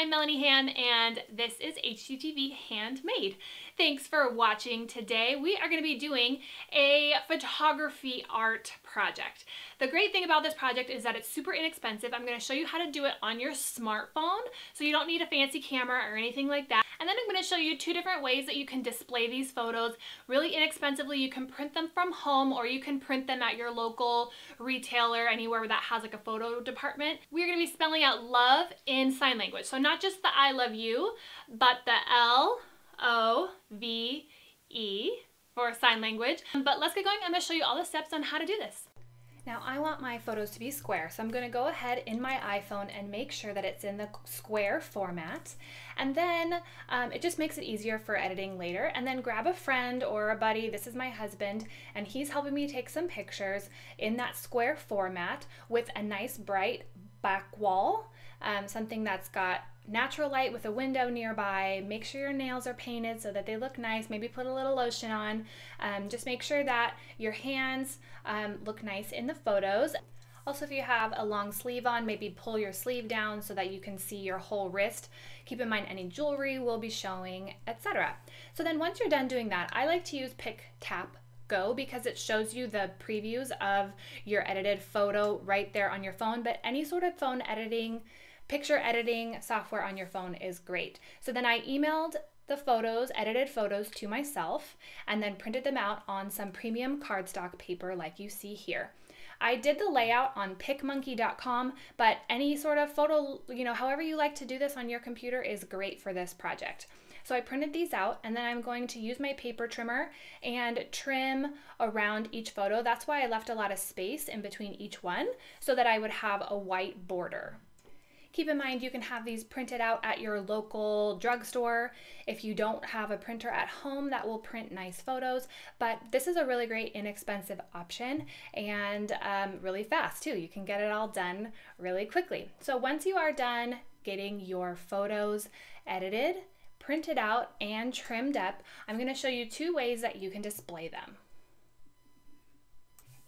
I'm Melanie Ham and this is HGTV Handmade. Thanks for watching today. We are going to be doing a photography art project. The great thing about this project is that it's super inexpensive. I'm going to show you how to do it on your smartphone so you don't need a fancy camera or anything like that. And then I'm going to show you two different ways that you can display these photos really inexpensively. You can print them from home or you can print them at your local retailer, anywhere that has like a photo department. We're going to be spelling out love in sign language. So not just the I love you, but the L O V E for sign language. But let's get going. I'm to show you all the steps on how to do this. Now I want my photos to be square, so I'm going to go ahead in my iPhone and make sure that it's in the square format. And then um, it just makes it easier for editing later. And then grab a friend or a buddy, this is my husband, and he's helping me take some pictures in that square format with a nice bright back wall, um, something that's got natural light with a window nearby. Make sure your nails are painted so that they look nice. Maybe put a little lotion on. Um, just make sure that your hands um, look nice in the photos. Also, if you have a long sleeve on, maybe pull your sleeve down so that you can see your whole wrist. Keep in mind any jewelry will be showing, etc. So then once you're done doing that, I like to use Pick Tap Go because it shows you the previews of your edited photo right there on your phone. But any sort of phone editing picture editing software on your phone is great. So then I emailed the photos, edited photos to myself, and then printed them out on some premium cardstock paper like you see here. I did the layout on picmonkey.com, but any sort of photo, you know, however you like to do this on your computer is great for this project. So I printed these out and then I'm going to use my paper trimmer and trim around each photo. That's why I left a lot of space in between each one so that I would have a white border. Keep in mind you can have these printed out at your local drugstore. If you don't have a printer at home that will print nice photos, but this is a really great inexpensive option and um, really fast too. You can get it all done really quickly. So once you are done getting your photos edited, printed out, and trimmed up, I'm going to show you two ways that you can display them.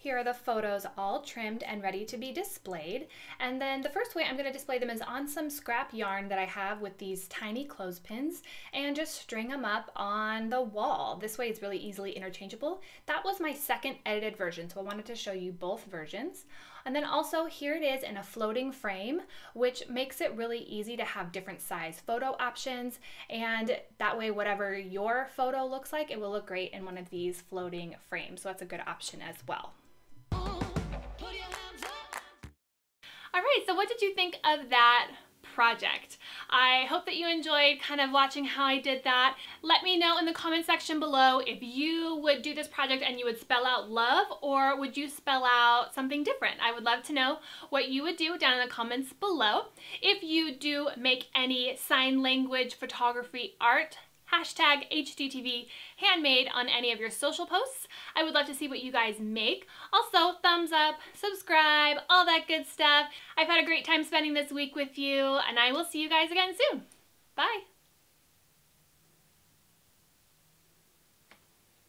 Here are the photos all trimmed and ready to be displayed. And then the first way I'm going to display them is on some scrap yarn that I have with these tiny clothespins and just string them up on the wall. This way it's really easily interchangeable. That was my second edited version, so I wanted to show you both versions. And then also here it is in a floating frame, which makes it really easy to have different size photo options. And that way, whatever your photo looks like, it will look great in one of these floating frames. So that's a good option as well. So what did you think of that project. I hope that you enjoyed kind of watching how I did that. Let me know in the comment section below if you would do this project and you would spell out love or would you spell out something different. I would love to know what you would do down in the comments below. If you do make any sign language photography art, hashtag HGTV handmade on any of your social posts. I would love to see what you guys make. Also, thumbs up, subscribe, all that good stuff. I've had a great time spending this week with you, and I will see you guys again soon. Bye.